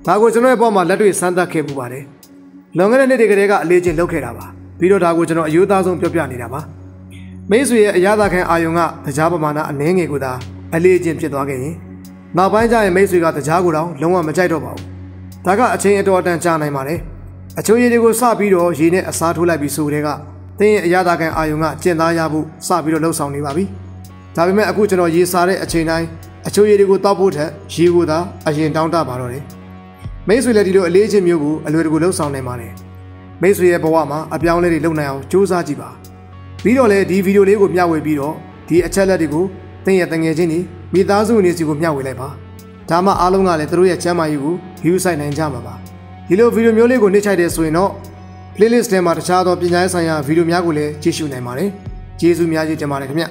ဒါကိုကျွန်တော်ရဲ့ဘောမှာလက်တွေ့စမ်းသပ်ခဲ့ပူပါတယ်လွန်ခဲ့တဲ့နှစ်တွေကတည်းကအလေးချင်းလုပ်ခဲ့တာပါပြီးတော့ဒါကိုကျွန်တော်အယူသားဆုံးပြောပြနေတာပါမိတ်ဆွေရဲ့အရာသာခံအာယုံကတကြားပမာဏအနှဲငယ်ကိုသာအလေးချင်းဖြစ်သွားခဲ့ရင်နောက်ပိုင်းကျရင်မိတ်ဆွေကတကြားကိုတော့လုံးဝမကြိုက်တော့ပါဘူးဒါကအချင်းအတော်အတန်ကြာနိုင်ပါတယ်အချိုရည်တွေကိုစပြီးတော့ရေနဲ့အစားထိုးလိုက်ပြီးဆိုတဲ့ကတင်းရဲ့အရာသာခံအာယုံကကျင့်သားရဖို့စပြီးတော့လှုပ်ဆောင်နေပါပြီ ဒါပေမဲ့အခုကျွန်တော်ရေစားတဲ့အချိန်တိုင်းအချိုရည်တွေကိုတောက်ဖို့ထက်ရေကိုသာအရင်တောင်းတပါတော့တယ်မိတ်ဆွေလည်းဒီလိုအလေးချင်းမျိုးကိုအလွယ်တကူလှုပ်ဆောင်နိုင်ပါတယ်မိတ်ဆွေရဲ့ဘဝမှာအပြောင်းအလဲတွေလုပ်နိုင်အောင်ကြိုးစားကြည့်ပါပြီးတော့လည်းဒီဗီဒီယိုလေးကိုမျှဝေပြီးတော့ဒီအချက်လက်တွေကိုတင်းရဲ့တငယ်ချင်းတွေမိသားစုဝင်တွေစီကိုမျှဝေလိုက်ပါဒါမှအားလုံးကလည်းသူတို့ရဲ့ကျမ်းမာရေးကို view ဆိုင်နိုင်ကြမှာပါဒီလိုဗီဒီယိုမျိုးလေးကိုနှိမ့်ချိုက်တဲ့ဆိုရင်တော့ playlist ထဲမှာတခြားသောပညာရေးဆိုင်ရာဗီဒီယိုများကိုလည်းကြည့်ရှုနိုင်ပါတယ်ကျေးဇူးများကြီးတင်ပါတယ်ခင်ဗျ